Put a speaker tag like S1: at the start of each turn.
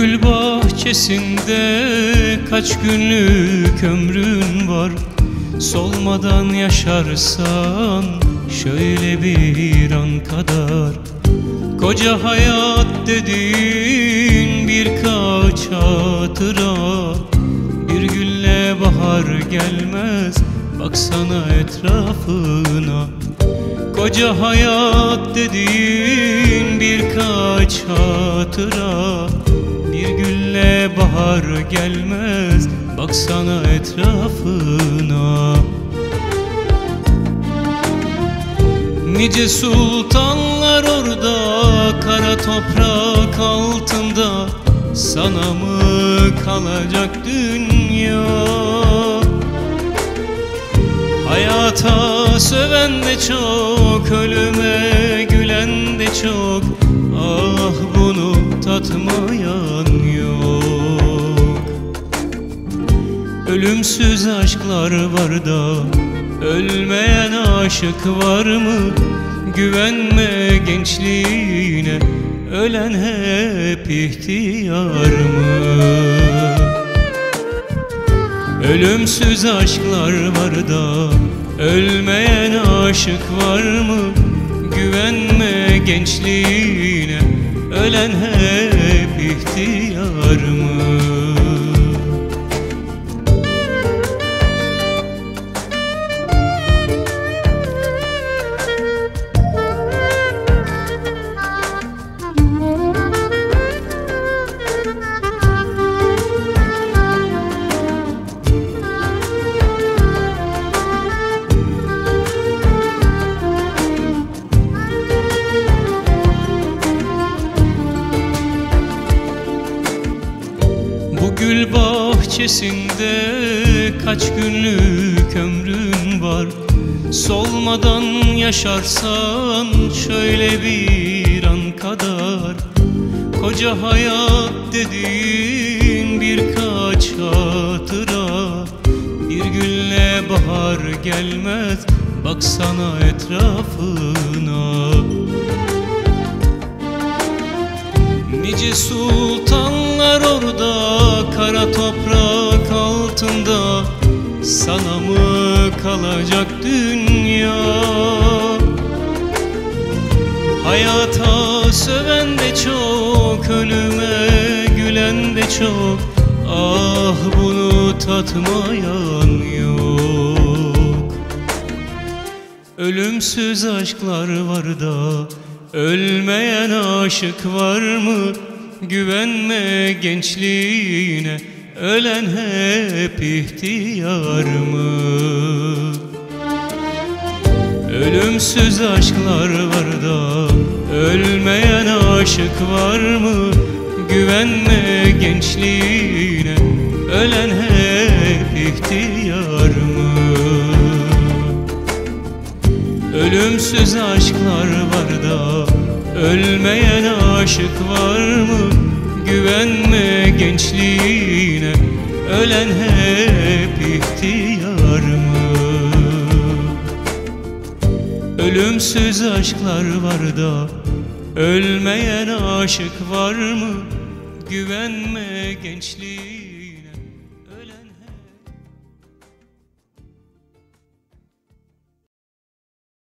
S1: gül bahçesinde kaç günlük ömrün var? Solmadan yaşarsan şöyle bir an kadar. Koca hayat dediğin birkaç hatıra. Bir gülle bahar gelmez baksana etrafına. Koca hayat dediğin birkaç hatıra Bir gülle bahar gelmez baksana etrafına. Nice sultanlar orada kara toprak altında. Sana mı kalacak dünya? Hayata söven de çok Ölüme gülen de çok. Ah bunu tatmayan Ölümsüz aşklar var da Ölmeyen aşık var mı? Güvenme gençliğine Ölen hep ihtiyar mı? Ölümsüz aşklar var da Ölmeyen aşık var mı? Güvenme gençliğine Ölen hep ihtiyar mı? Gül bahçesinde kaç günlük ömrün var? Solmadan yaşarsan şöyle bir an kadar. Koca hayat dediğin birkaç hatıra. Bir gülle bahar gelmez baksana etrafına kara toprak altında Sana mı kalacak dünya Hayata söven de çok Ölüme gülen de çok Ah bunu tatmayan yok Ölümsüz aşklar var da Ölmeyen aşık var mı? Güvenme gençliğine Ölen hep ihtiyar mı? Ölümsüz aşklar var da Ölmeyen aşık var mı? Güvenme gençliğine Ölen hep ihtiyar mı? Ölümsüz aşklar var da Ölmeyen aşık var mı? Güvenme gençliğine Ölen hep ihtiyar mı? Ölümsüz aşklar var da Ölmeyen aşık var mı? Güvenme gençliğine